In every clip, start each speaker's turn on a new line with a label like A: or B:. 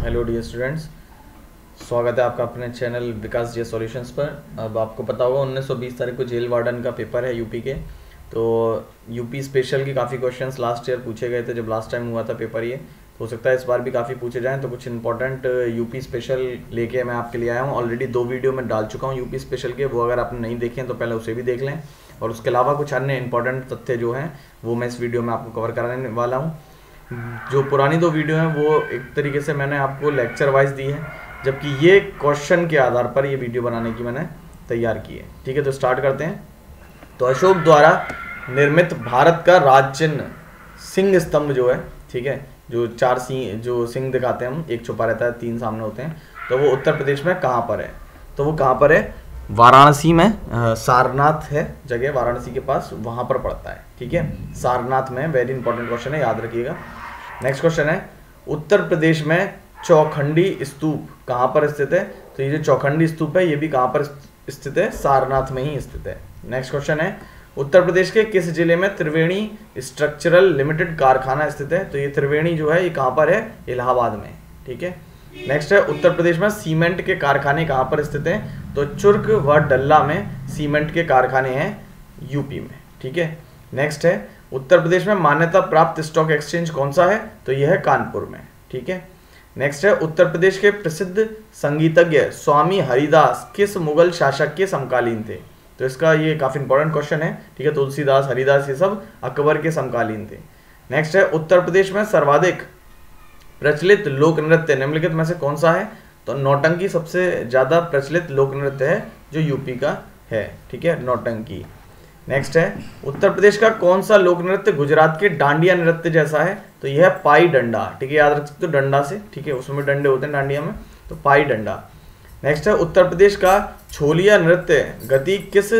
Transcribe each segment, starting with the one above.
A: Hello dear students स्वागत है आपका अपने चैनल विकास जी सॉल्यूशंस पर। अब आपको पता होगा 1920 तारीख को जेल वार्डन का पेपर है यूपी के। तो यूपी स्पेशल के काफ़ी क्वेश्चंस लास्ट ईयर पूछे गए थे, जब लास्ट टाइम हुआ था पेपर ये। तो हो सकता है इस बार भी काफ़ी पूछे जाएँ तो कुछ इंपॉर्टेंट यूपी स्पेशल लेके मैं आपके लिए आया हूँ। ऑलरेडी दो वीडियो में डाल चुका हूँ यूपी स्पेशल के, वो अगर आपने नहीं देखे तो पहले उसे भी देख लें। और उसके अलावा कुछ अन्य इंपॉर्टेंट तथ्य जो हैं, वो मैं इस वीडियो में आपको कवर कराने वाला हूँ। जो पुरानी दो वीडियो हैं, वो एक तरीके से मैंने आपको लेक्चर वाइज दी है, जबकि ये क्वेश्चन के आधार पर ये वीडियो बनाने की मैंने तैयार की है। ठीक है तो स्टार्ट करते हैं। तो अशोक द्वारा निर्मित भारत का राज चिन्ह सिंह स्तंभ जो है, ठीक है, जो चार सिंह जो सिंह दिखाते हैं हम, एक छुपा रहता है, तीन सामने होते हैं तो वो उत्तर प्रदेश में कहाँ पर है? तो वो कहाँ पर है? वाराणसी में सारनाथ है जगह, वाराणसी के पास, वहाँ पर पड़ता है, ठीक है? सारनाथ में वेरी इंपॉर्टेंट क्वेश्चन है, याद रखिएगा। नेक्स्ट क्वेश्चन है, उत्तर प्रदेश में चौखंडी स्तूप कहाँ पर स्थित है? तो ये जो चौखंडी स्तूप है, ये भी कहाँ पर स्थित है? सारनाथ में ही स्थित है। नेक्स्ट क्वेश्चन है, उत्तर प्रदेश के किस ज़िले में त्रिवेणी स्ट्रक्चरल लिमिटेड कारखाना स्थित है? तो ये त्रिवेणी जो है, ये कहाँ पर है? इलाहाबाद में, ठीक है? नेक्स्ट है, उत्तर प्रदेश में सीमेंट के कारखाने कहाँ पर स्थित हैं? तो चुर्क व डल्ला में सीमेंट के कारखाने हैं, यूपी में, ठीक है? नेक्स्ट है उत्तर प्रदेश में मान्यता प्राप्त स्टॉक एक्सचेंज कौन सा है? तो यह है कानपुर में, ठीक है? नेक्स्ट है, उत्तर प्रदेश के प्रसिद्ध संगीतज्ञ स्वामी हरिदास किस मुगल शासक के समकालीन थे? तो इसका ये काफ़ी इंपॉर्टेंट क्वेश्चन है, ठीक है? तुलसीदास, हरिदास, ये सब अकबर के समकालीन थे। नेक्स्ट है, उत्तर प्रदेश में सर्वाधिक प्रचलित लोक नृत्य निम्नलिखित में से कौन सा है? तो नौटंकी सबसे ज़्यादा प्रचलित लोक नृत्य है जो यूपी का है, ठीक है? नौटंकी। नेक्स्ट है, उत्तर प्रदेश का कौन सा लोक नृत्य गुजरात के डांडिया नृत्य जैसा है? तो यह है पाई डंडा। ठीक है, याद रख सकते हो डंडा से। ठीक है, उसमें डंडे होते हैं डांडिया में तो पाई डंडा। नेक्स्ट है, उत्तर प्रदेश का छोलिया नृत्य गति किस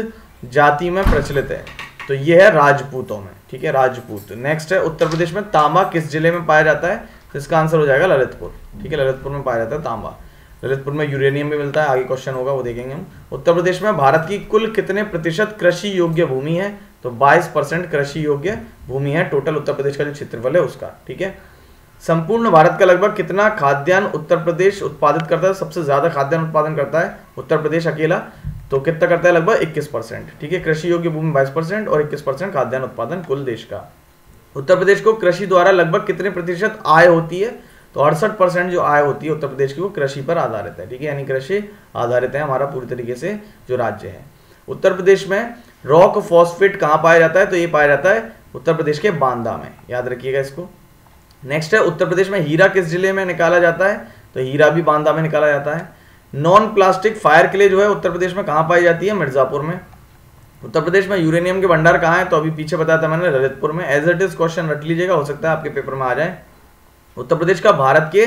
A: जाति में प्रचलित है? तो यह है राजपूतों में। ठीक है, राजपूत। नेक्स्ट है, उत्तर प्रदेश में तांबा किस ज़िले में पाया जाता है? तो इसका आंसर हो जाएगा ललितपुर। ठीक है, ललितपुर में पाया जाता है तांबा। ललितपुर में यूरेनियम भी मिलता है, आगे क्वेश्चन होगा, वो देखेंगे हम। उत्तर प्रदेश में भारत की कुल कितने प्रतिशत कृषि योग्य भूमि है? तो 22 परसेंट कृषि योग्य भूमि है टोटल उत्तर प्रदेश का जो क्षेत्रफल है उसका, ठीक है? संपूर्ण भारत का लगभग कितना खाद्यान्न उत्तर प्रदेश उत्पादित करता है? सबसे ज़्यादा खाद्यान्न उत्पादन करता है उत्तर प्रदेश अकेला तो कितना करता है लगभग? इक्कीस ठीक है? कृषि योग्य भूमि बाईस और इक्कीस खाद्यान्न उत्पादन कुल देश का। उत्तर प्रदेश को कृषि द्वारा लगभग कितने प्रतिशत आय होती है? तो अड़सठ परसेंट जो आय होती है उत्तर प्रदेश की वो कृषि पर आधारित है, ठीक है? यानी कृषि आधारित है, हमारा पूरी तरीके से जो राज्य है। उत्तर प्रदेश में रॉक फॉस्फेट कहाँ पाया जाता है? तो ये पाया जाता है उत्तर प्रदेश के बांदा में। याद रखिएगा इसको। नेक्स्ट है, उत्तर प्रदेश में हीरा किस ज़िले में निकाला जाता है? तो हीरा भी बांदा में निकाला जाता है। नॉन प्लास्टिक फायर क्ले जो है उत्तर प्रदेश में कहाँ पाई जाती है? मिर्जापुर में। उत्तर प्रदेश में यूरेनियम के भंडार कहाँ है? तो अभी पीछे बताया था मैंने, ललितपुर में। एज इट इज़ क्वेश्चन रट लीजिएगा, हो सकता है आपके पेपर में आ जाए। उत्तर प्रदेश का भारत के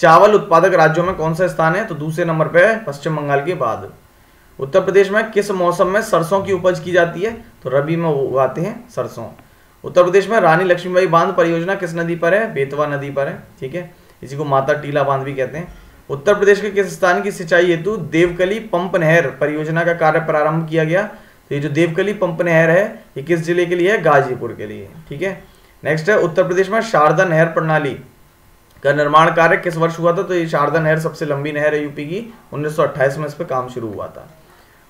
A: चावल उत्पादक राज्यों में कौन सा स्थान है? तो दूसरे नंबर पे है, पश्चिम बंगाल के बाद। उत्तर प्रदेश में किस मौसम में सरसों की उपज की जाती है? तो रबी में उगाते हैं, सरसों। उत्तर प्रदेश में रानी लक्ष्मीबाई बाँध परियोजना किस नदी पर है? बेतवा नदी पर है, ठीक है? इसी को माता टीला बाँध भी कहते हैं। उत्तर प्रदेश के किस स्थान की सिंचाई हेतु देवकली पंप नहर परियोजना का कार्य प्रारंभ किया गया? तो ये जो देवकली पंप नहर है, ये किस ज़िले के लिए है? गाजीपुर के लिए, ठीक है? नेक्स्ट है, उत्तर प्रदेश में शारदा नहर प्रणाली। का निर्माण कार्य किस वर्ष हुआ था? तो ये शारदा नहर, सबसे लंबी नहर है यूपी की। 1928 में इस पर काम शुरू हुआ था।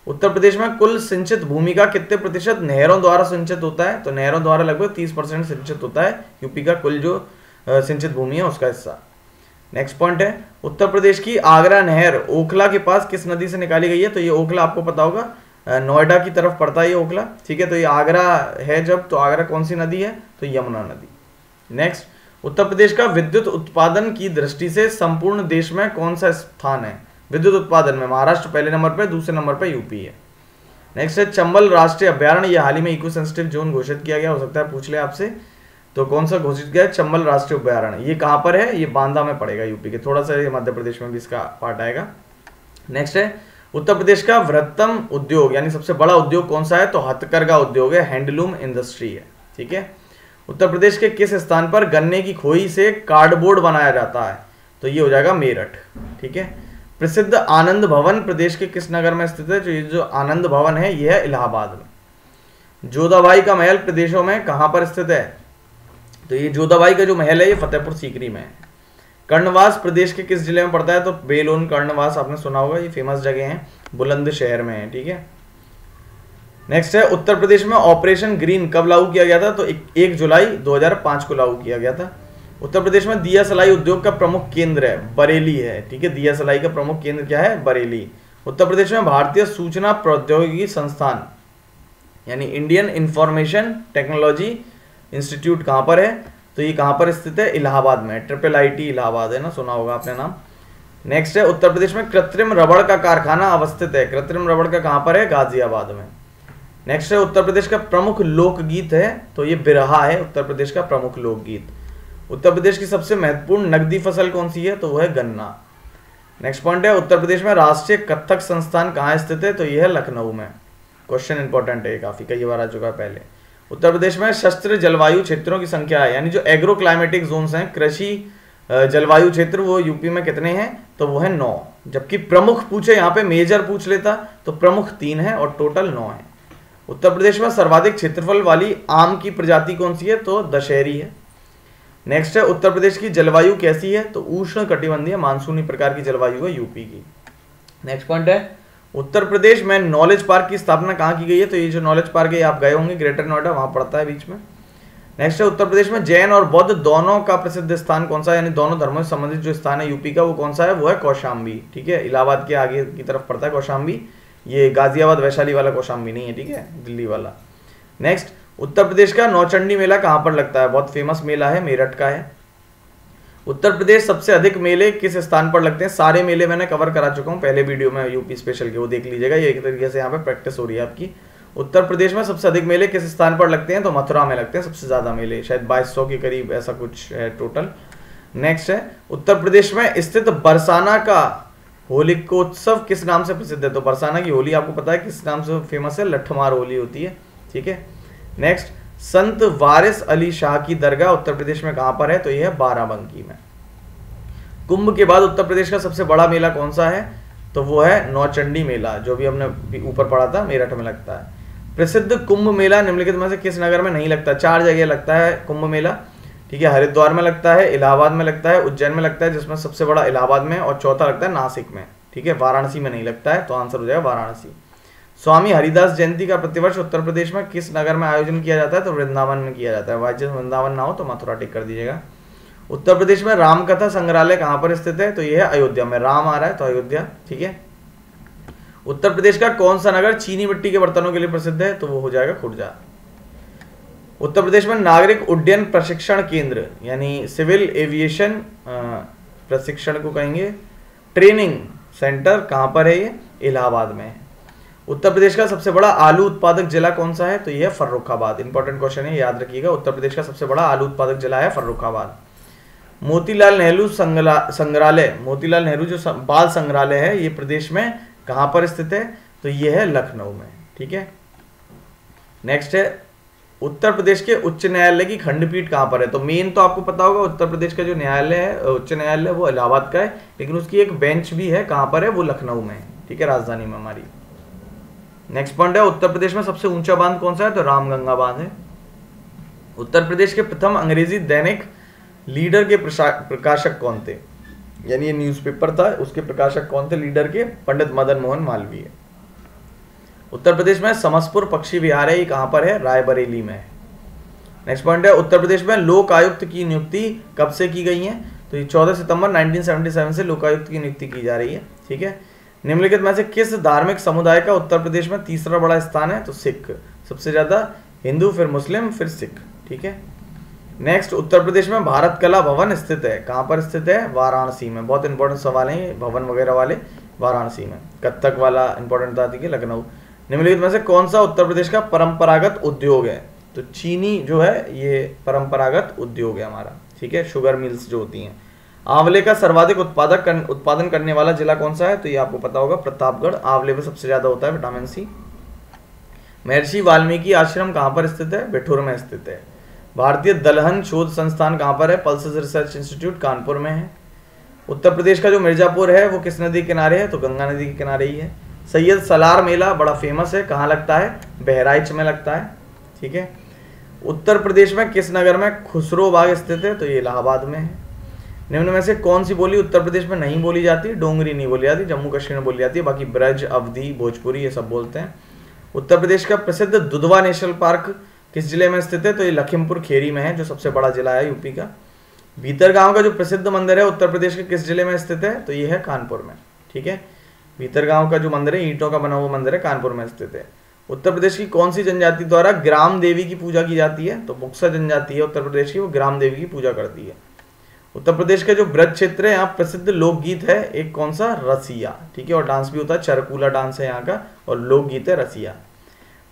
A: उत्तर प्रदेश में कुल सिंचित भूमि का कितने प्रतिशत नहरों द्वारा सिंचित होता है? तो नहरों द्वारा लगभग 30 परसेंट सिंचित होता है यूपी का कुल जो सिंचित भूमि है उसका हिस्सा। नेक्स्ट पॉइंट है, उत्तर प्रदेश की आगरा नहर, ओखला के पास किस नदी से निकाली गई है? तो ये ओखला आपको पता होगा नोएडा की तरफ़ पड़ता है ये ओखला, ठीक है? तो ये आगरा है जब तो आगरा कौन सी नदी है? तो यमुना नदी। नेक्स्ट उत्तर प्रदेश का विद्युत उत्पादन की दृष्टि से संपूर्ण देश में कौन सा स्थान है? विद्युत उत्पादन में महाराष्ट्र पहले नंबर पर दूसरे नंबर पर यूपी है। नेक्स्ट है, चंबल राष्ट्रीय अभ्यारण्य। यह हाल ही में इको सेंसिटिव जोन घोषित किया गया, हो सकता है पूछ ले आपसे। तो कौन सा घोषित किया है? चंबल राष्ट्रीय अभ्यारण्य। ये कहाँ पर है? ये बांदा में पड़ेगा यूपी के। थोड़ा सा मध्य प्रदेश में भी इसका पार्ट आएगा। नेक्स्ट है, उत्तर प्रदेश का वृहत्तम उद्योग, यानी सबसे बड़ा उद्योग कौन सा है? तो हथकरघा उद्योग है, हैंडलूम इंडस्ट्री है। ठीक है? उत्तर प्रदेश के किस स्थान पर गन्ने की खोई से कार्डबोर्ड बनाया जाता है? तो ये हो जाएगा मेरठ, ठीक है? प्रसिद्ध आनंद भवन प्रदेश के किस नगर में स्थित है? जो ये जो आनंद भवन है यह है इलाहाबाद में। जोधाबाई का महल प्रदेशों में कहाँ पर स्थित है? तो ये जोधाबाई का जो महल है, ये फतेहपुर सीकरी में है। कर्णवास प्रदेश के किस ज़िले में पड़ता है? तो बेलोन कर्णवास आपने सुना होगा, ये फ़ेमस जगह है बुलंद शहर में है, ठीक है? नेक्स्ट है, उत्तर प्रदेश में ऑपरेशन ग्रीन कब लागू किया गया था? तो एक जुलाई 2005 को लागू किया गया था। उत्तर प्रदेश में दिया सलाई उद्योग का प्रमुख केंद्र है, बरेली है, ठीक है? दिया सलाई का प्रमुख केंद्र क्या है? बरेली। उत्तर प्रदेश में भारतीय सूचना प्रौद्योगिकी संस्थान, यानी इंडियन इंफॉर्मेशन टेक्नोलॉजी इंस्टीट्यूट कहाँ पर है? तो ये कहाँ पर स्थित है? इलाहाबाद में। ट्रिपल आईटी इलाहाबाद है ना? सुना होगा आपने नाम। नेक्स्ट है, उत्तर प्रदेश में कृत्रिम रबड़ का कारखाना अवस्थित है। कृत्रिम रबड़ का कहाँ पर है? गाजियाबाद में। नेक्स्ट है उत्तर प्रदेश का प्रमुख लोकगीत है तो ये बिरहा है उत्तर प्रदेश का प्रमुख लोकगीत। उत्तर प्रदेश की सबसे महत्वपूर्ण नकदी फ़सल कौन सी है तो वह है गन्ना। नेक्स्ट पॉइंट है, उत्तर प्रदेश में राष्ट्रीय कथक संस्थान कहाँ स्थित है तो यह है लखनऊ में। क्वेश्चन इंपॉर्टेंट है काफ़ी, कई बार आ चुका है पहले। उत्तर प्रदेश में शस्त्र जलवायु क्षेत्रों की संख्या है, यानी जो एग्रो क्लाइमेटिक जोन्स हैं, कृषि जलवायु क्षेत्र, वो यूपी में कितने हैं तो वो है नौ। जबकि प्रमुख पूछे, यहाँ पे मेजर पूछ लेता तो प्रमुख तीन है और टोटल नौ है। उत्तर प्रदेश में सर्वाधिक क्षेत्रफल वाली आम की प्रजाति कौन सी है? तो दशहरी है। नेक्स्ट है, उत्तर प्रदेश की जलवायु कैसी है? तो उष्ण कटिबंधीय मानसूनी प्रकार की जलवायु है यूपी की। नेक्स्ट पॉइंट है, उत्तर प्रदेश में नॉलेज पार्क की स्थापना कहाँ की गई है? तो ये जो नॉलेज पार्क है आप गए होंगे ग्रेटर नोएडा वहाँ पड़ता है बीच में। नेक्स्ट है, उत्तर प्रदेश में जैन और बौद्ध दोनों का प्रसिद्ध स्थान कौन सा है? यानी दोनों धर्मों से संबंधित जो स्थान है यूपी का, वो कौन सा है? वो है कौशाम्बी, ठीक है? इलाहाबाद के आगे की तरफ़ पड़ता है कौशाम्बी। ये गाजियाबाद वैशाली वाला कौशाम्बी नहीं है, ठीक है? दिल्ली वाला। नेक्स्ट उत्तर प्रदेश का नौचंडी मेला कहाँ पर लगता है? बहुत फ़ेमस मेला है, मेरठ का है। उत्तर प्रदेश सबसे अधिक मेले किस स्थान पर लगते हैं? सारे मेले मैंने कवर करा चुका हूँ, पहले वीडियो में यूपी स्पेशल के, वो देख लीजिएगा, ये एक तरीके से यहाँ पे प्रैक्टिस हो रही है आपकी। उत्तर प्रदेश में सबसे अधिक मेले किस स्थान पर लगते हैं? तो मथुरा में लगते हैं सबसे ज़्यादा मेले, शायद बाईस के करीब ऐसा कुछ है टोटल नेक्स्ट है, उत्तर प्रदेश में स्थित बरसाना का होलिकोत्सव किस नाम से प्रसिद्ध है? तो बरसाना की होली, आपको पता है किस नाम से फ़ेमस है? लठमार होली होती है, ठीक है? नेक्स्ट संत वारिस अली शाह की दरगाह उत्तर प्रदेश में कहाँ पर है? तो यह है बाराबंकी में। कुंभ के बाद उत्तर प्रदेश का सबसे बड़ा मेला कौन सा है? तो वो है नौचंडी मेला, जो भी हमने ऊपर पढ़ा था, मेरठ में लगता है। प्रसिद्ध कुंभ मेला निम्नलिखित में से किस नगर में नहीं लगता? चार जगह लगता है कुंभ मेला। ठीक है, हरिद्वार में लगता है, इलाहाबाद में लगता है, उज्जैन में लगता है, जिसमें सबसे बड़ा इलाहाबाद में और चौथा लगता है नासिक में, ठीक है, वाराणसी में नहीं लगता है तो आंसर हो जाएगा वाराणसी। स्वामी हरिदास जयंती का प्रतिवर्ष उत्तर प्रदेश में किस नगर में आयोजन किया जाता है? तो वृंदावन में किया जाता है। वाइज वृंदावन ना हो तो मथुरा टिक कर दीजिएगा। उत्तर प्रदेश में रामकथा संग्रहालय कहाँ पर स्थित है? तो यह है अयोध्या में। राम आ रहा है तो अयोध्या, ठीक है। उत्तर प्रदेश का कौन सा नगर चीनी मिट्टी के बर्तनों के लिए प्रसिद्ध है? तो वो हो जाएगा खुर्जा। उत्तर प्रदेश में नागरिक उड्डयन प्रशिक्षण केंद्र, यानी सिविल एविएशन प्रशिक्षण को कहेंगे, ट्रेनिंग सेंटर कहाँ पर है ये? इलाहाबाद में है। उत्तर प्रदेश का सबसे बड़ा आलू उत्पादक जिला कौन सा है? तो यह फर्रुखाबाद। इंपॉर्टेंट क्वेश्चन है, याद रखिएगा, उत्तर प्रदेश का सबसे बड़ा आलू उत्पादक जिला है फर्रुखाबाद। मोतीलाल नेहरू संग्रहालय, मोतीलाल नेहरू जो बाल संग्रहालय है, ये प्रदेश में कहाँ पर स्थित है? तो यह है लखनऊ में, ठीक है? नेक्स्ट है उत्तर प्रदेश के उच्च न्यायालय की खंडपीठ कहाँ पर है? तो मेन तो आपको पता होगा, उत्तर प्रदेश का जो न्यायालय है उच्च न्यायालय, वो इलाहाबाद का है, लेकिन उसकी एक बेंच भी है, कहाँ पर है? वो लखनऊ में ठीक है, राजधानी में हमारी। नेक्स्ट पॉइंट है, उत्तर प्रदेश में सबसे ऊँचा बाँध कौन सा है? तो रामगंगा बाँध है। उत्तर प्रदेश के प्रथम अंग्रेज़ी दैनिक लीडर के प्रकाशक कौन थे? यानी ये न्यूज़पेपर था, उसके प्रकाशक कौन थे? लीडर के पंडित मदन मोहन मालवीय। उत्तर प्रदेश में समसपुर, पक्षी विहार है, ये कहाँ पर है? रायबरेली में। नेक्स्ट पॉइंट है, उत्तर प्रदेश में लोक आयुक्त की नियुक्ति कब से की गई है? तो ये 14 सितंबर 1977 से लोकायुक्त की नियुक्ति की जा रही है, ठीक है? निम्नलिखित में से किस धार्मिक समुदाय का उत्तर प्रदेश में तीसरा बड़ा स्थान है? तो सिख। सबसे ज़्यादा हिंदू, फिर मुस्लिम, फिर सिख, ठीक है? नेक्स्ट उत्तर प्रदेश में भारत कला भवन स्थित है। कहाँ पर स्थित है? वाराणसी में। बहुत इंपॉर्टेंट सवाल है भवन वगैरह वाले वाराणसी में। कत्थक वाला इंपॉर्टेंट था है लखनऊ। निम्नलिखित में से कौन सा उत्तर प्रदेश का परंपरागत उद्योग है? तो चीनी जो है ये परंपरागत उद्योग है हमारा ठीक है? शुगर मिल्स जो होती हैं। आंवले का सर्वाधिक उत्पादक कर, उत्पादन करने वाला जिला कौन सा है? तो ये आपको पता होगा प्रतापगढ़। आंवले में सबसे ज़्यादा होता है विटामिन सी। महर्षि वाल्मीकि आश्रम कहाँ पर स्थित है? बिठूर में स्थित है। भारतीय दलहन शोध संस्थान कहाँ पर है? पल्सेस रिसर्च इंस्टीट्यूट कानपुर में है। उत्तर प्रदेश का जो मिर्जापुर है वो किस नदी किनारे है? तो गंगा नदी के किनारे ही है। सैयद सलार मेला बड़ा फ़ेमस है। कहाँ लगता है? बहराइच में लगता है। ठीक है? उत्तर प्रदेश में किस नगर में खुसरो बाग स्थित है? तो ये इलाहाबाद में है। निम्न में से कौन सी बोली उत्तर प्रदेश में नहीं बोली जाती? डोंगरी नहीं बोली जाती, जम्मू कश्मीर में बोली जाती है। बाकी ब्रज, अवधि, भोजपुरी ये सब बोलते हैं। उत्तर प्रदेश का प्रसिद्ध दुधवा नेशनल पार्क किस ज़िले में स्थित है? तो ये लखीमपुर खेरी में है, जो सबसे बड़ा जिला है यूपी का। भीतर गाँव का जो प्रसिद्ध मंदिर है, उत्तर प्रदेश के किस ज़िले में स्थित है? तो ये है कानपुर में। ठीक है? भीतर गाँव का जो मंदिर है, ईंटों का बना हुआ मंदिर है, कानपुर में स्थित है। उत्तर प्रदेश की कौन सी जनजाति द्वारा ग्राम देवी की पूजा की जाती है? तो बुक्सा जनजाति है उत्तर प्रदेश की, वो ग्राम देवी की पूजा करती है। उत्तर प्रदेश का जो ब्रज क्षेत्र है, यहाँ प्रसिद्ध लोकगीत है, एक कौन सा? रसिया। ठीक है, और डांस भी होता है, चरकूला डांस है यहाँ का, और लोकगीत है रसिया।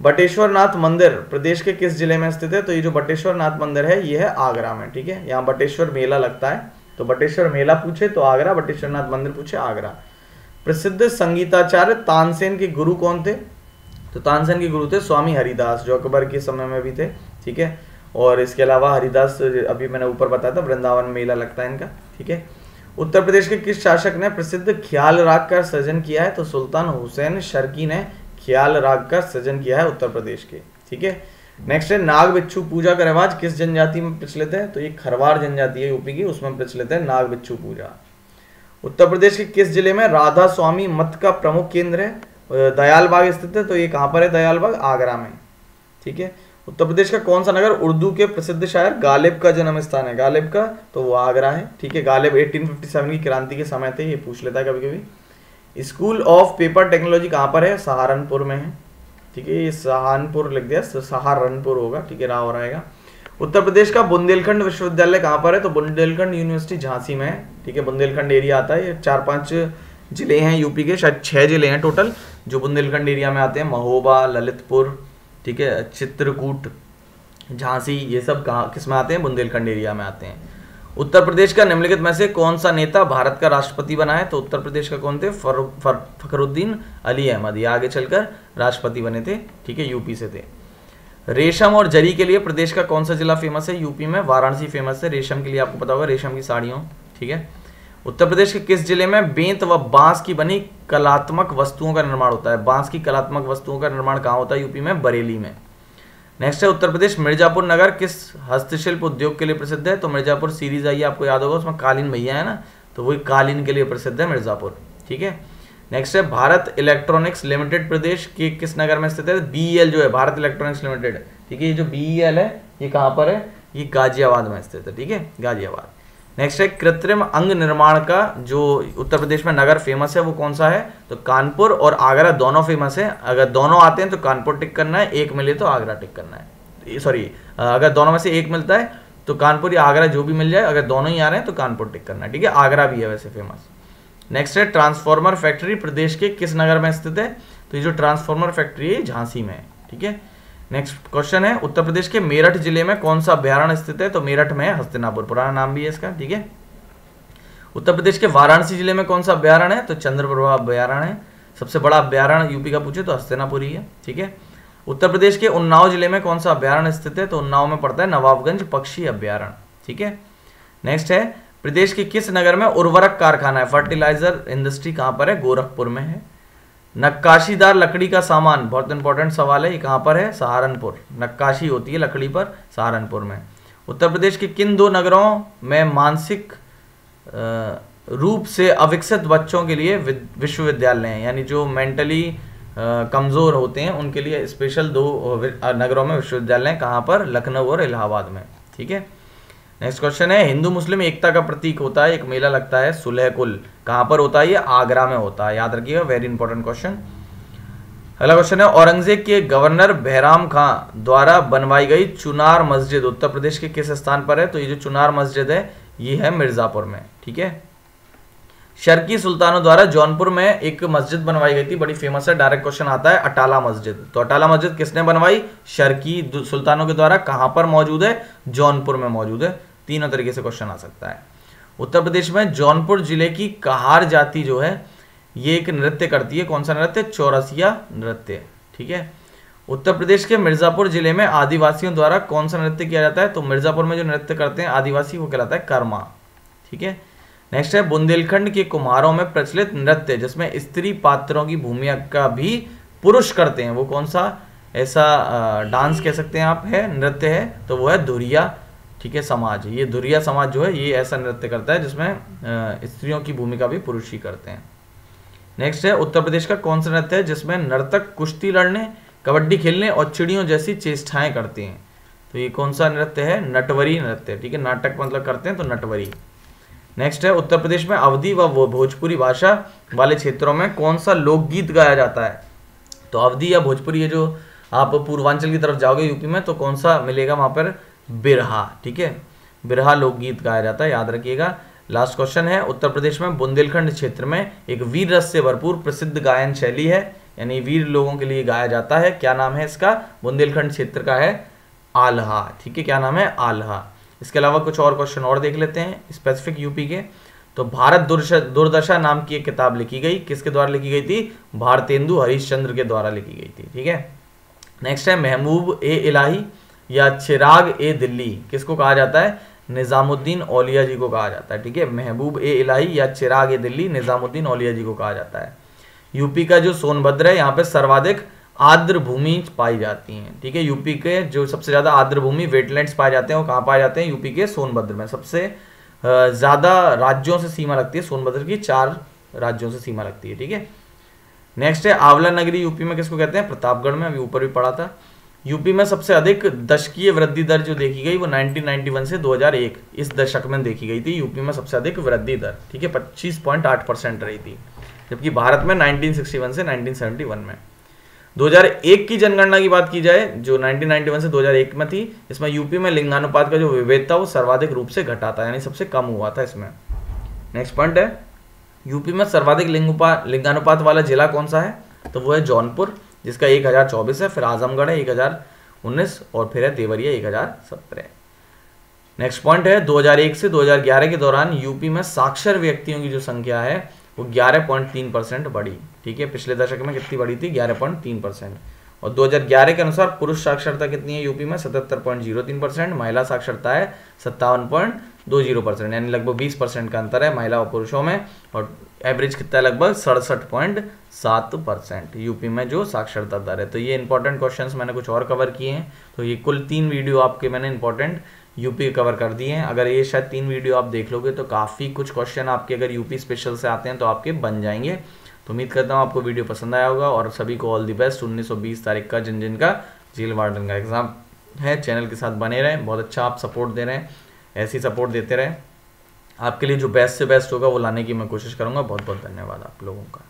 A: बटेश्वर नाथ मंदिर प्रदेश के किस ज़िले में स्थित है? तो ये जो बटेश्वर नाथ मंदिर है, ये है आगरा में, ठीक है? यहाँ बटेश्वर मेला लगता है। तो बटेश्वर मेला पूछे तो आगरा बटेश्वर नाथ मंदिर पूछे, आगरा। प्रसिद्ध संगीताचार्य तानसेन के गुरु कौन थे? तो तानसेन के गुरु थे स्वामी हरिदास, जो अकबर के समय में भी थे, ठीक है? और इसके अलावा हरिदास, अभी मैंने ऊपर बताया था, वृंदावन मेला लगता है इनका, ठीक है? उत्तर प्रदेश के किस शासक ने प्रसिद्ध ख्याल राग का सृजन किया है? तो सुल्तान हुसैन शर्की ने ख्याल राग का सृजन किया है उत्तर प्रदेश के, ठीक है? नेक्स्ट है नाग बिच्छू पूजा का रिवाज किस जनजाति में प्रचलित है? तो ये खरवार जनजाति है, यूपी की, उसमें प्रचलित है नाग बिच्छू पूजा। उत्तर प्रदेश के किस ज़िले में राधा स्वामी मत का प्रमुख केंद्र है? दयालबाग स्थित है तो ये कहाँ पर है? दयालबाग, आगरा में। ठीक है? उत्तर प्रदेश का कौन सा नगर उर्दू के प्रसिद्ध शायर गालिब का जन्म स्थान है? गालिब का तो वो आगरा है। ठीक है? गालिब 1857 की क्रांति के समय थे, ये पूछ लेता है कभी कभी स्कूल ऑफ़ पेपर टेक्नोलॉजी कहाँ पर है? सहारनपुर में है। ठीक है? ये सहारनपुर लिख दिया, सहारनपुर होगा। ठीक है? राह रहेगा उत्तर प्रदेश का बुंदेलखंड विश्वविद्यालय कहाँ पर है? तो बुंदेलखंड यूनिवर्सिटी झांसी में है ठीक है? बुंदेलखंड एरिया आता है ये चार पाँच ज़िले हैं यूपी के शायद छह ज़िले हैं टोटल जो बुंदेलखंड एरिया में आते हैं। महोबा ललितपुर ठीक है? चित्रकूट झांसी ये सब कहाँ किसमें आते हैं? बुंदेलखंड एरिया में आते हैं। उत्तर प्रदेश का निम्नलिखित में से कौन सा नेता भारत का राष्ट्रपति बना है? तो उत्तर प्रदेश का कौन थे? फर, फर, फखरुद्दीन अली अहमद ये आगे चलकर राष्ट्रपति बने थे ठीक है? यूपी से थे। रेशम और जरी के लिए प्रदेश का कौन सा जिला फ़ेमस है? यूपी में, वाराणसी फ़ेमस है। रेशम के लिए आपको पता होगा, रेशम की साड़ियों, ठीक है? उत्तर प्रदेश के किस ज़िले में बेंत व बाँस की बनी कलात्मक वस्तुओं का निर्माण होता है? बाँस की कलात्मक वस्तुओं का निर्माण कहाँ होता है? यूपी में, बरेली में। नेक्स्ट है, उत्तर प्रदेश, मिर्जापुर नगर किस हस्तशिल्प उद्योग के लिए प्रसिद्ध है? तो मिर्जापुर सीरीज़ आई आपको याद होगा, उसमें कालीन भैया है ना? तो वही कालीन के लिए प्रसिद्ध है मिर्जापुर, ठीक है? नेक्स्ट है, भारत इलेक्ट्रॉनिक्स लिमिटेड प्रदेश के किस नगर में स्थित है? बी जो है, भारत इलेक्ट्रॉनिक्स लिमिटेड ठीक है, ये जो बी है, ये कहाँ पर है? ये गाजियाबाद में स्थित है, ठीक है? गाजियाबाद। नेक्स्ट है, कृत्रिम अंग निर्माण का जो उत्तर प्रदेश में नगर फ़ेमस है, वो कौन सा है? तो कानपुर और आगरा दोनों फ़ेमस है। अगर दोनों आते हैं तो कानपुर टिक करना है, एक मिले तो आगरा टिक करना है। सॉरी अगर दोनों में से एक मिलता है तो कानपुर या आगरा जो भी मिल जाए, अगर दोनों ही आ रहे हैं तो कानपुर टिक करना है। ठीक है, आगरा भी है वैसे फ़ेमस नेक्स्ट है ट्रांसफॉर्मर फैक्ट्री प्रदेश के किस नगर में स्थित है? तो ये जो ट्रांसफॉर्मर फैक्ट्री है, झांसी में ठीक है? नेक्स्ट क्वेश्चन है, उत्तर प्रदेश के मेरठ ज़िले में कौन सा अभ्यारण स्थित है? तो मेरठ में हस्तिनापुर, पुराना नाम भी है इसका, ठीक है? उत्तर प्रदेश के वाराणसी ज़िले में कौन सा अभ्यारण है? तो चंद्रप्रभा अभ्यारण है। सबसे बड़ा अभ्यारण यूपी का पूछे तो हस्तिनापुर ही है, ठीक है? उत्तर प्रदेश के उन्नाव ज़िले में कौन सा अभ्यारण स्थित है? तो उन्नाव में पड़ता है नवाबगंज पक्षी अभ्यारण, ठीक है? नेक्स्ट है प्रदेश के किस नगर में उर्वरक कारखाना है? फर्टिलाइज़र इंडस्ट्री कहाँ पर है? गोरखपुर में है। नक्काशीदार लकड़ी का सामान, बहुत इंपॉर्टेंट सवाल है, ये कहाँ पर है? सहारनपुर। नक्काशी होती है लकड़ी पर, सहारनपुर में। उत्तर प्रदेश के किन दो नगरों में मानसिक रूप से अविकसित बच्चों के लिए विश्वविद्यालय हैं? यानी जो मेंटली कमज़ोर होते हैं, उनके लिए स्पेशल दो नगरों में विश्वविद्यालय कहाँ पर? लखनऊ और इलाहाबाद में। ठीक है? नेक्स्ट क्वेश्चन है, हिंदू मुस्लिम एकता का प्रतीक होता है, एक मेला लगता है सुलह कुल कहाँ पर होता है? ये आगरा में होता है। याद रखिएगा वेरी इंपॉर्टेंट क्वेश्चन अगला क्वेश्चन है, औरंगज़ेब के गवर्नर बहराम खां द्वारा बनवाई गई चुनार मस्जिद उत्तर प्रदेश के किस स्थान पर है? तो ये जो चुनार मस्जिद है, ये है मिर्जापुर में, ठीक है? शर्की सुल्तानों द्वारा जौनपुर में एक मस्जिद बनवाई गई थी, बड़ी फ़ेमस है डायरेक्ट क्वेश्चन आता है, अटाला मस्जिद। तो अटाला मस्जिद किसने बनवाई? शर्की सुल्तानों के द्वारा कहाँ पर मौजूद है? जौनपुर में मौजूद है। तीनों तरीके से क्वेश्चन आ सकता है। उत्तर प्रदेश में जौनपुर ज़िले की कहार जाति जो है, ये एक नृत्य करती है। कौन सा नृत्य? चौरसिया नृत्य। ठीक है? उत्तर प्रदेश के मिर्जापुर ज़िले में आदिवासियों द्वारा कौन सा नृत्य किया जाता है? तो मिर्जापुर में जो नृत्य करते हैं आदिवासी, वो कहलाता है कर्मा। ठीक है? नेक्स्ट है, बुंदेलखंड के कुम्हारों में प्रचलित नृत्य, जिसमें स्त्री पात्रों की भूमिका भी पुरुष करते हैं। वो कौन सा? ऐसा डांस कह सकते हैं आप, है, नृत्य है तो वो है धुरिया ठीक है, समाज। ये धुरिया समाज जो है, ये ऐसा नृत्य करता है, जिसमें स्त्रियों की भूमिका भी पुरुष ही करते हैं। नेक्स्ट है, उत्तर प्रदेश का कौन सा नृत्य है, जिसमें नर्तक कुश्ती लड़ने, कबड्डी खेलने और चिड़ियों जैसी चेष्टाएँ करती हैं। तो ये कौन सा नृत्य है? नटवरी नृत्य, ठीक है, नाटक मतलब करते हैं तो नटवरी। नेक्स्ट है, उत्तर प्रदेश में अवधि व भोजपुरी भाषा वाले क्षेत्रों में कौन सा लोकगीत गाया जाता है? तो अवधि या भोजपुरी ये जो आप पूर्वांचल की तरफ़ जाओगे यूपी में तो कौन सा मिलेगा वहाँ पर? बिरहा, ठीक है? बिरहा लोकगीत गाया जाता है, याद रखिएगा। लास्ट क्वेश्चन है, उत्तर प्रदेश में बुंदेलखंड क्षेत्र में एक वीर रस से भरपूर प्रसिद्ध गायन शैली है, यानी वीर लोगों के लिए गाया जाता है। क्या नाम है इसका? बुंदेलखंड क्षेत्र का है आल्हा, ठीक है? क्या नाम है? आल्हा। इसके अलावा कुछ और क्वेश्चन और देख लेते हैं स्पेसिफिक यूपी के। तो भारत दुर्दशा नाम की एक किताब लिखी गई। किसके द्वारा लिखी गई थी? भारतेंदु हरिश्चंद्र के द्वारा लिखी गई थी, ठीक है? नेक्स्ट है, महबूब ए इलाही या चिराग ए दिल्ली। किसको कहा जाता है? निजामुद्दीन औलिया जी को कहा जाता है, ठीक है? महबूब ए इलाही या चिराग ए दिल्ली, निजामुद्दीन औलिया जी को कहा जाता है। यूपी का जो सोनभद्र है, यहाँ पे सर्वाधिक आर्द्र भूमि पाई जाती हैं, ठीक है? यूपी के जो सबसे ज़्यादा आर्द्र भूमि वेटलैंड्स पाए जाते हैं, वो कहाँ पाए जाते हैं? यूपी के सोनभद्र में। सबसे ज़्यादा राज्यों से सीमा लगती है सोनभद्र की, चार राज्यों से सीमा लगती है, ठीक है? नेक्स्ट है, आंवला नगरी, यूपी में किसको कहते हैं? प्रतापगढ़ में, अभी ऊपर भी पढ़ा था। यूपी में सबसे अधिक दशकीय वृद्धि दर जो देखी गई, वो 1991 से 2001 इस दशक में देखी गई थी। यूपी में सबसे अधिक वृद्धि दर, ठीक है? 25.8 परसेंट रही थी। जबकि भारत में 1961 से 1971 में। 2001 की जनगणना की बात की जाए, जो 1991 से 2001 में थी, इसमें यूपी में लिंगानुपात का जो विभेद था, वो सर्वाधिक रूप से घटा था, यानी सबसे कम हुआ था इसमें। नेक्स्ट पॉइंट है यूपी में सर्वाधिक लिंगानुपात वाला जिला कौन सा है? तो वो है जौनपुर, जिसका एक हज़ार चौबीस है, फिर आजमगढ़ है, एक हज़ार उन्नीस, और फिर है देवरिया, एक हज़ार सत्रह। नेक्स्ट पॉइंट है 2001 से 2011 के दौरान यूपी में साक्षर व्यक्तियों की जो संख्या है वो 11.3 परसेंट बढ़ी, ठीक है? पिछले दशक में कितनी बढ़ी थी? 11.3 परसेंट। और 2011 के अनुसार पुरुष साक्षरता कितनी है यूपी में? सतहत्तर पॉइंट ज़ीरो तीन परसेंट, महिला साक्षरता है सत्तावन पॉइंट दो ज़ीरो परसेंट, यानी लगभग बीस परसेंट का अंतर है महिला और पुरुषों में, और एवरेज कितना है? लगभग सड़सठ पॉइंट सात परसेंट यूपी में जो साक्षरता दर है। तो ये इंपॉर्टेंट क्वेश्चंस मैंने कुछ और कवर किए हैं। तो ये कुल तीन वीडियो आपके मैंने इंपॉर्टेंट यूपी कवर कर दिए हैं। अगर ये शायद तीन वीडियो आप देख लोगे तो काफ़ी कुछ क्वेश्चन आपके अगर यूपी स्पेशल से आते हैं तो आपके बन जाएँगे। तो उम्मीद करता हूँ आपको वीडियो पसंद आया होगा, और सभी को ऑल दी बेस्ट 1920 तारीख का जिन जिन का जेल वार्डन का एग्ज़ाम है चैनल के साथ बने रहें। बहुत अच्छा आप सपोर्ट दे रहे हैं, ऐसी सपोर्ट देते रहें। आपके लिए जो बेस्ट से बेस्ट होगा, वो लाने की मैं कोशिश करूँगा। बहुत बहुत धन्यवाद आप लोगों का।